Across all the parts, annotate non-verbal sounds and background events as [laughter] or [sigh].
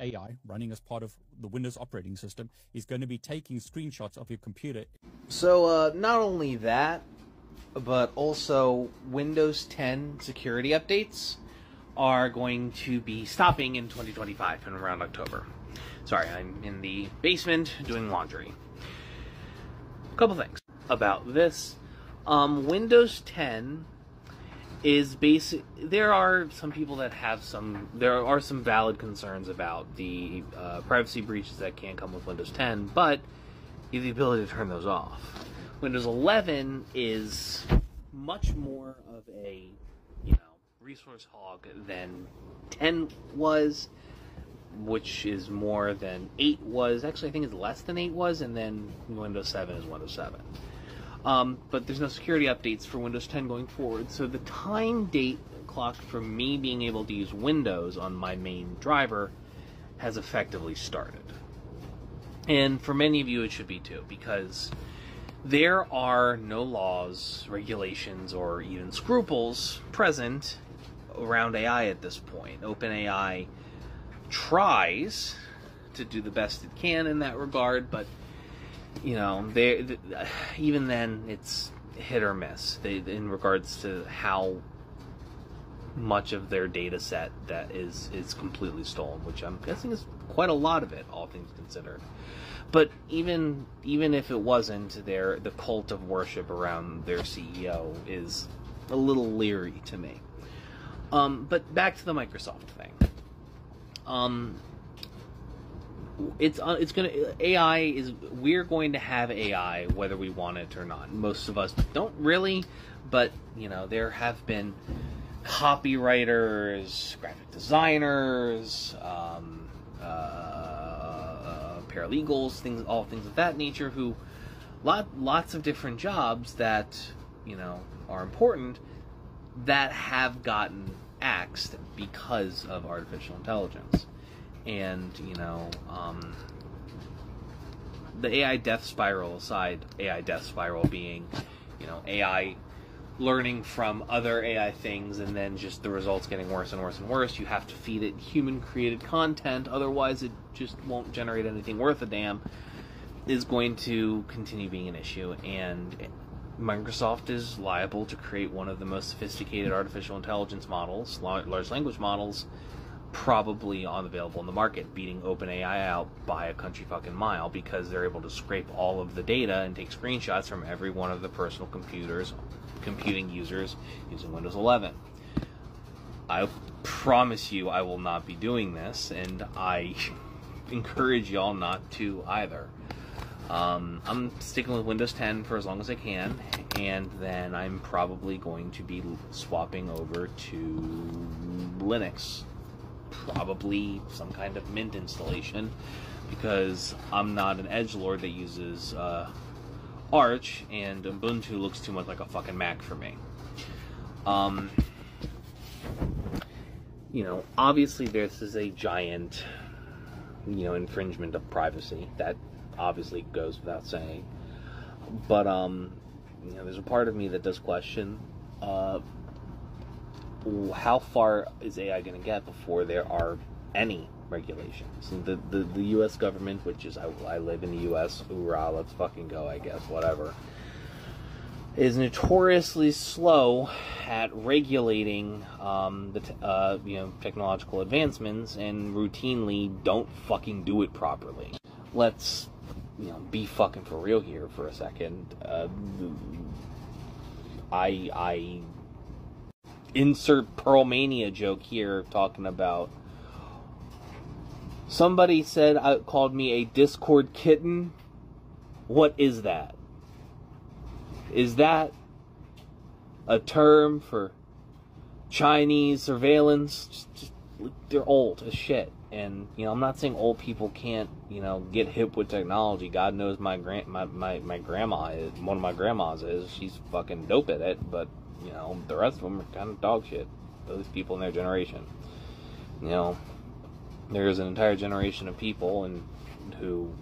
AI running as part of the Windows operating system is going to be taking screenshots of your computer. So, uh, not only that, but also Windows 10 security updates are going to be stopping in 2025 and around October. Sorry, I'm in the basement doing laundry. A couple things about this. Um, Windows 10 is basic. There are some people that have some. There are some valid concerns about the uh, privacy breaches that can come with Windows 10, but you have the ability to turn those off. Windows 11 is much more of a you know resource hog than 10 was, which is more than 8 was. Actually, I think it's less than 8 was, and then Windows 7 is Windows 7. Um, but there's no security updates for Windows 10 going forward. So the time date clock for me being able to use Windows on my main driver has effectively started. And for many of you, it should be too, because there are no laws, regulations, or even scruples present around AI at this point. OpenAI tries to do the best it can in that regard, but you know, they even then it's hit or miss they, in regards to how much of their data set that is is completely stolen, which I'm guessing is quite a lot of it, all things considered. But even even if it wasn't, their the cult of worship around their CEO is a little leery to me. Um, but back to the Microsoft thing. Um, it's uh, it's gonna AI is we're going to have AI whether we want it or not. Most of us don't really, but you know there have been copywriters, graphic designers, um, uh, paralegals, things all things of that nature who lot lots of different jobs that you know are important that have gotten axed because of artificial intelligence and you know um, the AI death spiral aside, AI death spiral being you know AI learning from other AI things and then just the results getting worse and worse and worse. You have to feed it human created content, otherwise it just won't generate anything worth a damn. Is going to continue being an issue, and Microsoft is liable to create one of the most sophisticated artificial intelligence models, large language models, probably unavailable in the market, beating OpenAI out by a country fucking mile because they're able to scrape all of the data and take screenshots from every one of the personal computers, computing users using Windows 11. I promise you I will not be doing this, and I [laughs] encourage y'all not to either. Um, I'm sticking with Windows 10 for as long as I can, and then I'm probably going to be swapping over to Linux probably some kind of Mint installation because I'm not an edge lord that uses uh, Arch, and Ubuntu looks too much like a fucking Mac for me. Um, you know, obviously this is a giant, you know, infringement of privacy. That obviously goes without saying. But um, you know, there's a part of me that does question uh, how far is AI going to get before there are any regulations? The, the, the U.S. government, which is, I, I live in the U.S., hoorah, let's fucking go, I guess, whatever, is notoriously slow at regulating um, the t- uh, you know technological advancements and routinely don't fucking do it properly. Let's you know be fucking for real here for a second. Uh, I I insert Pearl Mania joke here talking about somebody said I uh, called me a Discord kitten. What is that? Is that a term for Chinese surveillance? Just, just, they're old as shit. And you know, I'm not saying old people can't, you know, get hip with technology. God knows my grand my, my, my grandma is one of my grandmas is. She's fucking dope at it, but you know, the rest of them are kind of dog shit. Those people in their generation. You know, there's an entire generation of people and who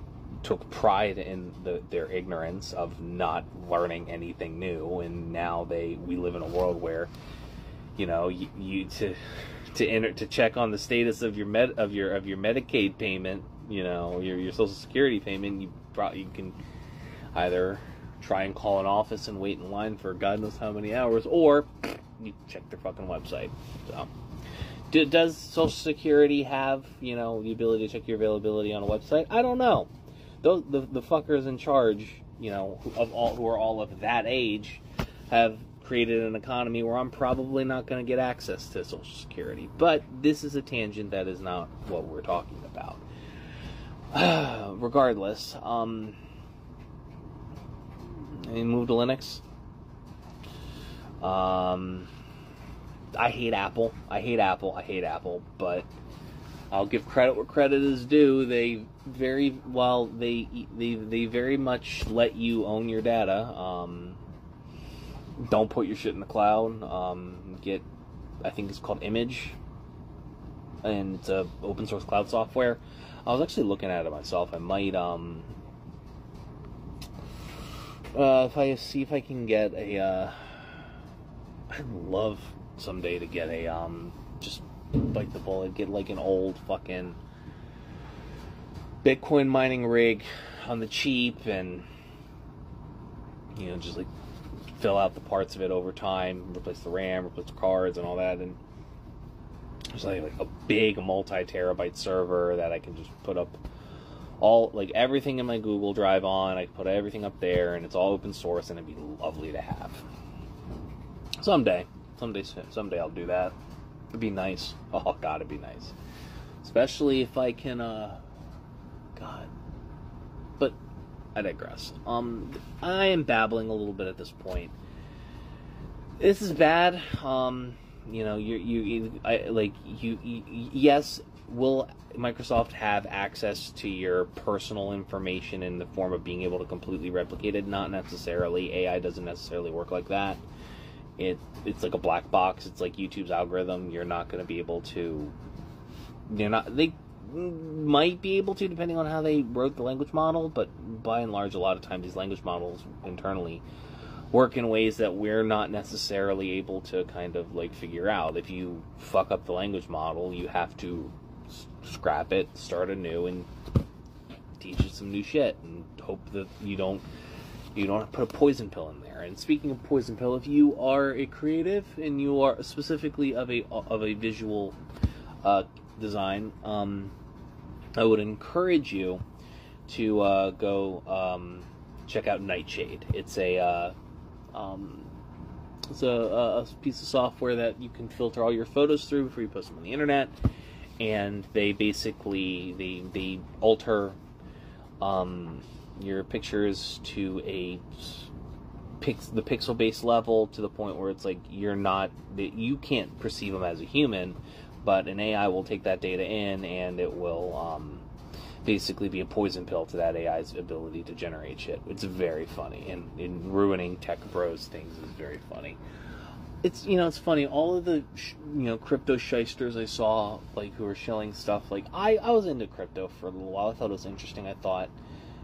took pride in the, their ignorance of not learning anything new, and now they we live in a world where, you know, you, you to to enter to check on the status of your med of your of your Medicaid payment, you know, your your Social Security payment, you probably you can either try and call an office and wait in line for God knows how many hours, or you check their fucking website. So, do, does Social Security have you know the ability to check your availability on a website? I don't know. Those the the fuckers in charge, you know, who- of all who are all of that age, have created an economy where I'm probably not going to get access to Social Security. But this is a tangent that is not what we're talking about. [sighs] Regardless, um, and move to Linux. Um, I hate Apple. I hate Apple. I hate Apple. But I'll give credit where credit is due. They very well. They they they very much let you own your data. Um, don't put your shit in the cloud. Um, get, I think it's called Immich, and it's a open source cloud software. I was actually looking at it myself. I might um uh, if I see if I can get a, uh, I'd love someday to get a, um, just bite the bullet, get like an old fucking Bitcoin mining rig on the cheap and, you know, just like fill out the parts of it over time, replace the RAM, replace the cards and all that. And there's like, like a big multi terabyte server that I can just put up all like everything in my Google Drive on. I put everything up there, and it's all open source, and it'd be lovely to have. Someday, someday, someday I'll do that. It'd be nice. [laughs] Oh God, it'd be nice, especially if I can. uh God, but I digress. Um, I am babbling a little bit at this point. This is bad. Um, you know, you you I like you, you yes. Will Microsoft have access to your personal information in the form of being able to completely replicate it? Not necessarily. AI doesn't necessarily work like that. It it's like a black box. It's like YouTube's algorithm. You're not going to be able to. You're not. They might be able to depending on how they wrote the language model, but by and large, a lot of times these language models internally work in ways that we're not necessarily able to kind of like figure out. If you fuck up the language model, you have to scrap it, start anew, and teach it some new shit, and hope that you don't you don't put a poison pill in there. And speaking of poison pill, if you are a creative and you are specifically of a of a visual uh, design, um, I would encourage you to uh, go um, check out Nightshade. It's a uh, um, it's a, a piece of software that you can filter all your photos through before you post them on the internet, and they basically they they alter um, your pictures to a pix, the pixel based level to the point where it's like you're not you can't perceive them as a human, but an AI will take that data in and it will um, basically be a poison pill to that AI's ability to generate shit. It's very funny and in ruining tech bros things is very funny. It's you know it's funny. All of the sh- you know crypto shysters I saw like who were shilling stuff like I I was into crypto for a little while. I thought it was interesting. I thought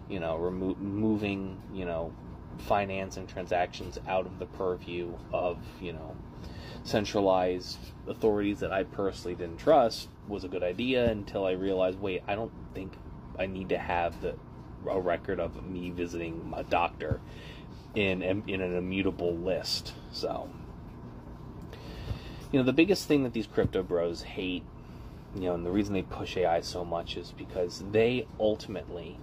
you know remo- moving you know finance and transactions out of the purview of you know centralized authorities that I personally didn't trust was a good idea until I realized wait I don't think I need to have the a record of me visiting my doctor in in an immutable list. So you know the biggest thing that these crypto bros hate you know and the reason they push AI so much is because they ultimately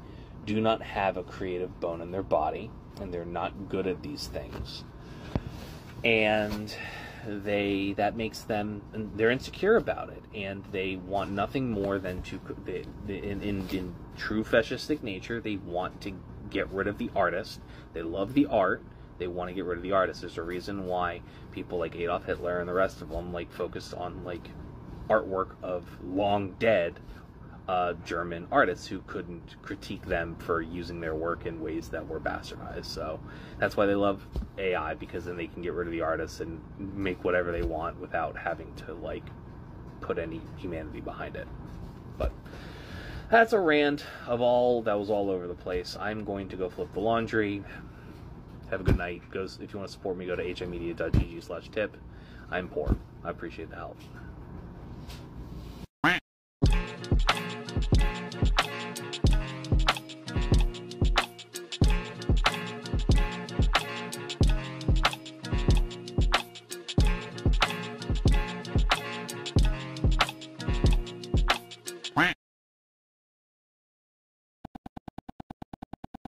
do not have a creative bone in their body and they're not good at these things. And they that makes them they're insecure about it and they want nothing more than to they, in, in in true fascistic nature they want to get rid of the artist. They love the art they want to get rid of the artist there's a reason why people like Adolf Hitler and the rest of them like focused on like artwork of long dead uh, German artists who couldn't critique them for using their work in ways that were bastardized. So that's why they love AI because then they can get rid of the artists and make whatever they want without having to like put any humanity behind it. But that's a rant of all that was all over the place. I'm going to go flip the laundry. Have a good night. Goes if you want to support me, go to himedia.gg slash tip. I'm poor. I appreciate the help.